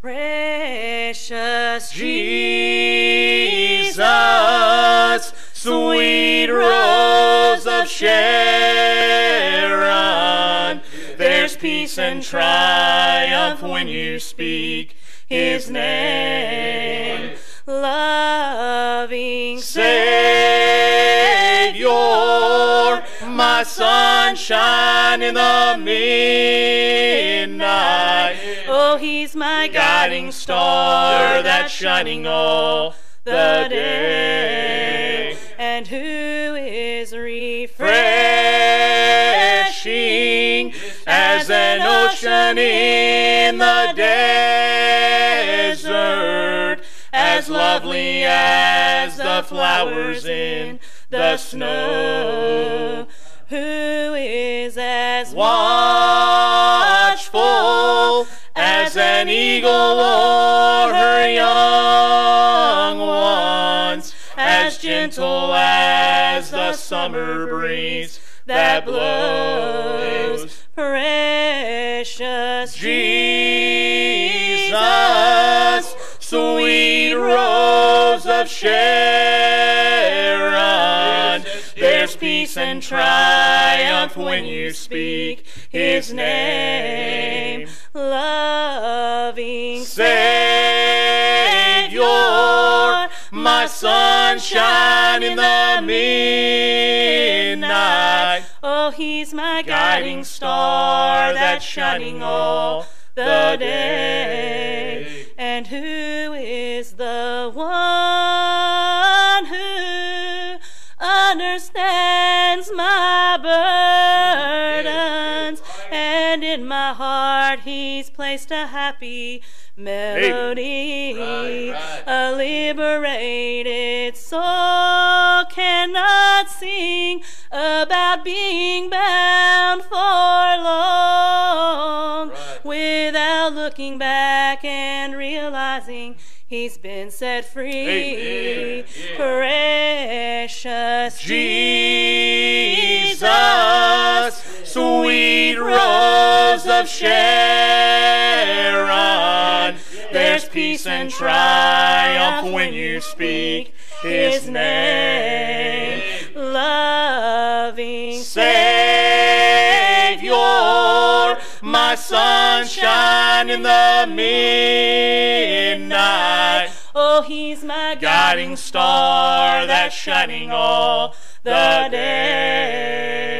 Precious Jesus, sweet rose of Sharon, there's peace and triumph when you speak his name. loving Savior, my sunshine in the Oh, he's my guiding star that's shining all the day. and who is refreshing as an ocean in the desert, as lovely as the flowers in the snow, who is as watchful an eagle o'er her young ones, as gentle as the summer breeze that blows. precious Jesus, sweet rose of Sharon, there's peace and triumph when you speak his name. loving my sunshine in the midnight, Oh, he's my guiding star that's shining all the day. He's placed a happy melody. Right, right. A liberated soul cannot sing about being bound for long Right. without looking back and realizing he's been set free. Amen. Precious Jesus, sweet rose of Sharon, peace and triumph when you speak his name. loving Savior, my sunshine in the midnight, Oh, he's my guiding star that's shining all the day.